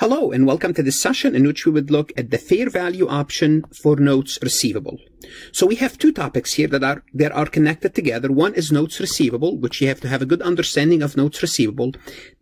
Hello and welcome to this session in which we would look at the fair value option for notes receivable. So we have two topics here that are that are connected together. One is notes receivable, which you have to have a good understanding of notes receivable.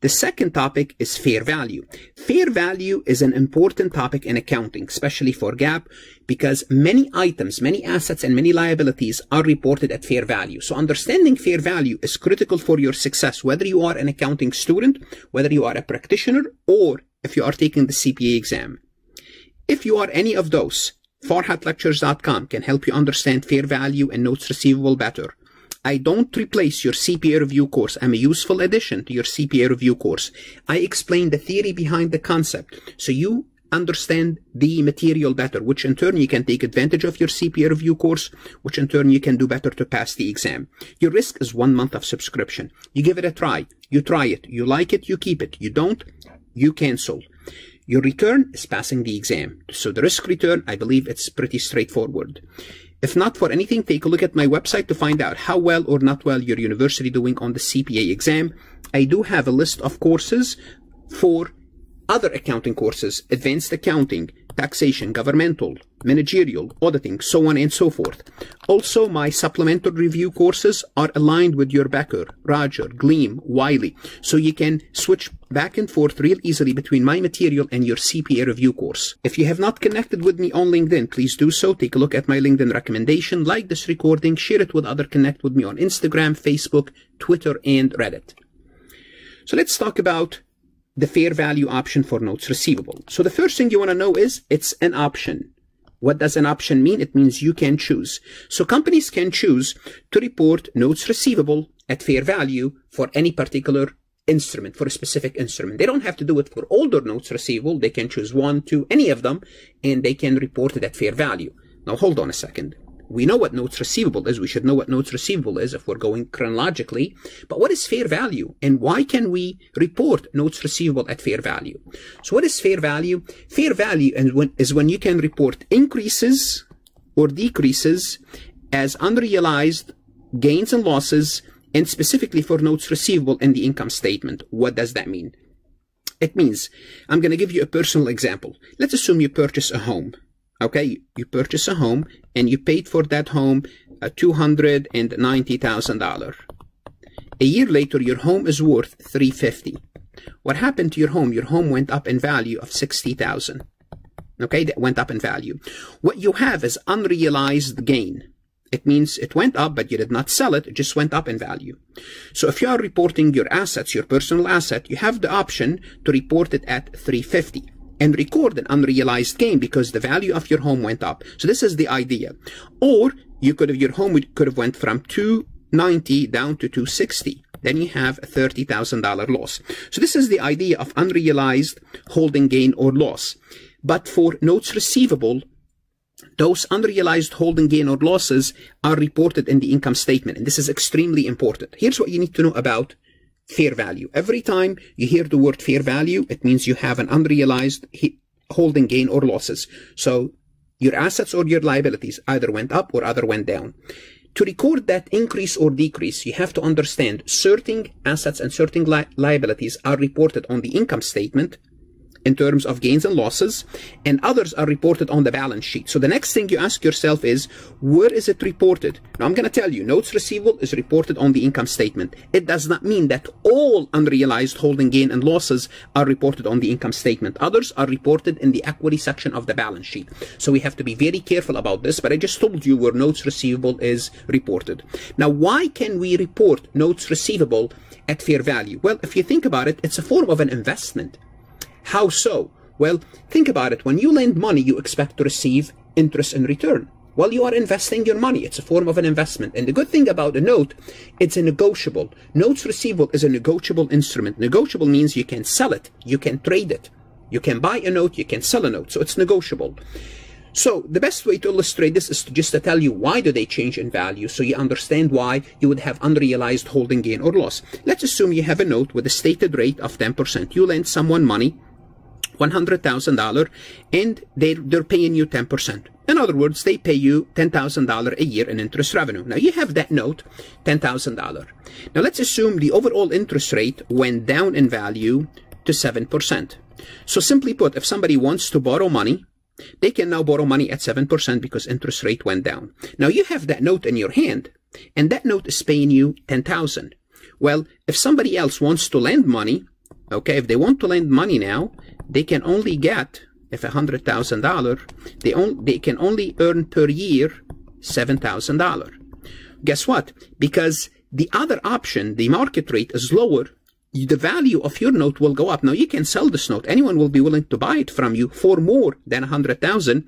The second topic is fair value. Fair value is an important topic in accounting, especially for GAAP, because many items, many assets, and many liabilities are reported at fair value. So understanding fair value is critical for your success, whether you are an accounting student, whether you are a practitioner, or if you are taking the CPA exam. If you are any of those, farhatlectures.com can help you understand fair value and notes receivable better. I don't replace your CPA review course. I'm a useful addition to your CPA review course. I explain the theory behind the concept so you understand the material better, which in turn you can take advantage of your CPA review course, which in turn you can do better to pass the exam. Your risk is one month of subscription. You give it a try. You try it. You like it, you keep it. You don't, you cancel. Your return is passing the exam. So the risk return, I believe it's pretty straightforward. If not for anything, take a look at my website to find out how well or not well your university doing on the CPA exam. I do have a list of courses for other accounting courses, advanced accounting, taxation, governmental, managerial, auditing, so on and so forth. Also, my supplemental review courses are aligned with your Becker, Roger, Gleim, Wiley, so you can switch back and forth real easily between my material and your CPA review course. If you have not connected with me on LinkedIn, please do so. Take a look at my LinkedIn recommendation, like this recording, share it with other, connect with me on Instagram, Facebook, Twitter, and Reddit. So let's talk about the fair value option for notes receivable. So the first thing you want to know is it's an option. What does an option mean? It means you can choose. So companies can choose to report notes receivable at fair value for any particular instrument, for a specific instrument. They don't have to do it for their notes receivable. They can choose one, two, any of them, and they can report it at fair value. Now hold on a second. We know what notes receivable is. We should know what notes receivable is if we're going chronologically. But what is fair value? And why can we report notes receivable at fair value? So what is fair value? Fair value is when you can report increases or decreases as unrealized gains and losses and specifically for notes receivable in the income statement. What does that mean? It means, I'm going to give you a personal example. Let's assume you purchase a home okay you purchase a home and you paid for that home uh, $290,000 a year later your home is worth 350 what happened to your home? Your home went up in value of 60,000 okay that went up in value. What you have is unrealized gain. It means it went up, but you did not sell it. It just went up in value. So if you are reporting your assets, your personal asset, you have the option to report it at 350 and record an unrealized gain because the value of your home went up. So this is the idea. Or you could have, your home could have went from 290 down to 260. Then you have a $30,000 loss. So this is the idea of unrealized holding gain or loss. But for notes receivable, those unrealized holding gain or losses are reported in the income statement. And this is extremely important. Here's what you need to know about fair value. Every time you hear the word fair value, it means you have an unrealized holding gain or losses. So your assets or your liabilities either went up or other went down. To record that increase or decrease, you have to understand certain assets and certain li liabilities are reported on the income statement in terms of gains and losses, and others are reported on the balance sheet. So the next thing you ask yourself is, where is it reported? Now I'm going to tell you, notes receivable is reported on the income statement. It does not mean that all unrealized holding gain and losses are reported on the income statement. Others are reported in the equity section of the balance sheet. So we have to be very careful about this, but I just told you where notes receivable is reported. Now, why can we report notes receivable at fair value? Well, if you think about it, it's a form of an investment. How so? Well, think about it. When you lend money, you expect to receive interest in return. Well, you are investing your money. It's a form of an investment. And the good thing about a note, it's a negotiable. Notes receivable is a negotiable instrument. Negotiable means you can sell it. You can trade it. You can buy a note. You can sell a note. So it's negotiable. So the best way to illustrate this is to just to tell you why do they change in value so you understand why you would have unrealized holding gain or loss. Let's assume you have a note with a stated rate of 10%. You lend someone money $100,000 and they, they're paying you 10%. In other words, they pay you $10,000 a year in interest revenue. Now you have that note, $10,000. Now let's assume the overall interest rate went down in value to 7%. So simply put, if somebody wants to borrow money, they can now borrow money at 7% because interest rate went down. Now you have that note in your hand, and that note is paying you 10,000. Well, if somebody else wants to lend money, okay, if they want to lend money now, they can only get, if a $100,000, they, on, they can only earn per year $7,000. Guess what? Because the other option, the market rate is lower, the value of your note will go up. Now you can sell this note. Anyone will be willing to buy it from you for more than a 100,000.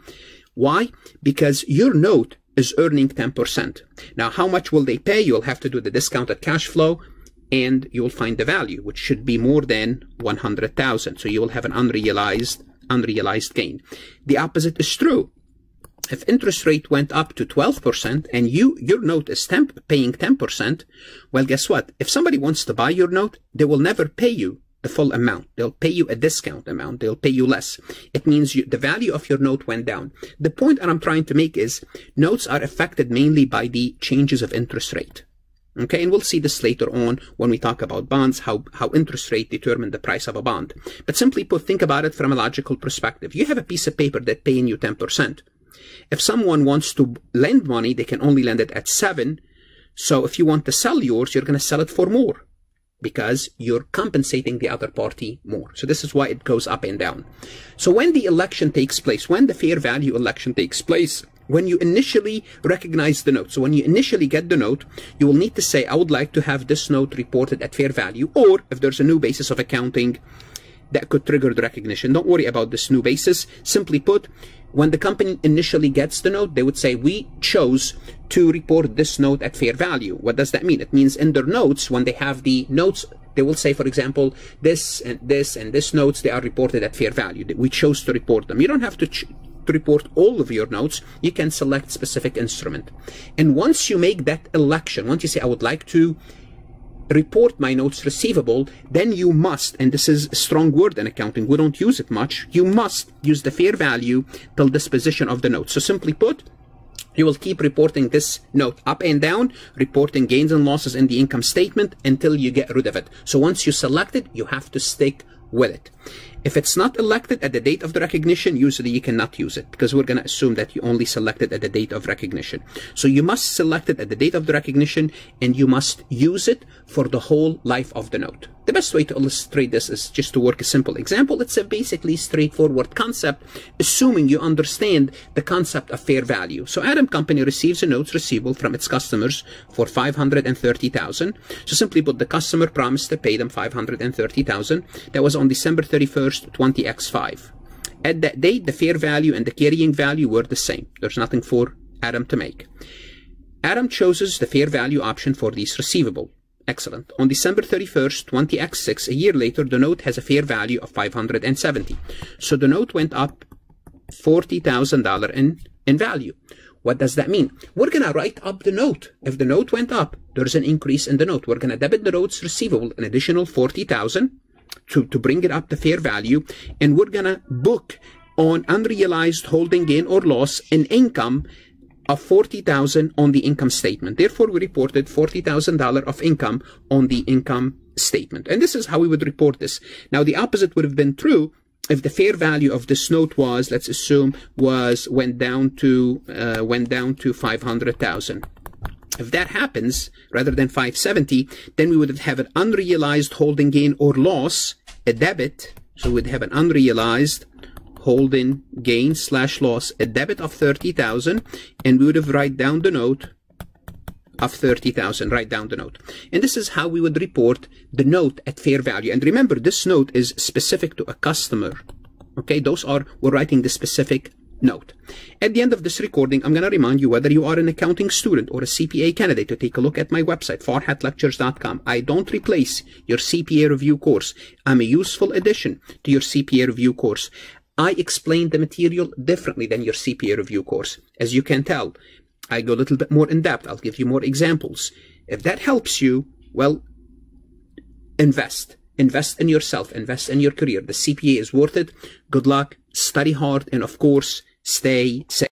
Why? Because your note is earning 10%. Now, how much will they pay? You'll have to do the discounted cash flow and you'll find the value, which should be more than 100,000. So you will have an unrealized, unrealized gain. The opposite is true if interest rate went up to 12% and you your note is temp, paying 10%, well, guess what? If somebody wants to buy your note, they will never pay you the full amount. They'll pay you a discount amount. They'll pay you less. It means you, the value of your note went down. The point that I'm trying to make is notes are affected mainly by the changes of interest rate. Okay, and we'll see this later on when we talk about bonds, how, how interest rate determine the price of a bond. But simply put, think about it from a logical perspective. You have a piece of paper that paying you 10%. If someone wants to lend money, they can only lend it at seven. So if you want to sell yours, you're going to sell it for more because you're compensating the other party more. So this is why it goes up and down. So when the election takes place, when the fair value election takes place, when you initially recognize the note, so when you initially get the note, you will need to say, I would like to have this note reported at fair value, or if there's a new basis of accounting that could trigger the recognition, don't worry about this new basis. Simply put, when the company initially gets the note, they would say, we chose to report this note at fair value. What does that mean? It means in their notes, when they have the notes, they will say, for example, this and this and this notes, they are reported at fair value. We chose to report them. You don't have to, to report all of your notes. You can select specific instrument. And once you make that election, once you say, I would like to report my notes receivable, then you must, and this is a strong word in accounting, we don't use it much, you must use the fair value till disposition of the note. So simply put, you will keep reporting this note up and down, reporting gains and losses in the income statement until you get rid of it. So once you select it, you have to stick with it. If it's not elected at the date of the recognition, usually you cannot use it because we're going to assume that you only selected at the date of recognition. So you must select it at the date of the recognition and you must use it for the whole life of the note. The best way to illustrate this is just to work a simple example. It's a basically straightforward concept, assuming you understand the concept of fair value. So Adam Company receives a notes receivable from its customers for 530000 So simply put, the customer promised to pay them 530000 That was on December 31st, 20x5. At that date, the fair value and the carrying value were the same. There's nothing for Adam to make. Adam chooses the fair value option for these receivable. Excellent. On December 31st, 20x6, a year later, the note has a fair value of 570. So the note went up $40,000 in, in value. What does that mean? We're going to write up the note. If the note went up, there's an increase in the note. We're going to debit the notes receivable an additional 40,000 to, to bring it up to fair value. And we're going to book on unrealized holding gain or loss in income of 40,000 on the income statement. Therefore, we reported $40,000 of income on the income statement. And this is how we would report this. Now, the opposite would have been true if the fair value of this note was, let's assume, was went down to uh, went down to 500,000. If that happens, rather than 570, then we would have an unrealized holding gain or loss, a debit. So we'd have an unrealized holding gain slash loss a debit of 30,000 and we would have write down the note of 30,000 write down the note. And this is how we would report the note at fair value. And remember this note is specific to a customer okay? Those are we're writing the specific note. At the end of this recording i'm going to remind you whether you are an accounting student or a cpa candidate to take a look at my website farhatlectures.com i don't replace your cpa review course. I'm a useful addition to your cpa review course I explain the material differently than your CPA review course. As you can tell, I go a little bit more in depth. I'll give you more examples. If that helps you, well, invest. Invest in yourself. Invest in your career. The CPA is worth it. Good luck. Study hard. And of course, stay safe.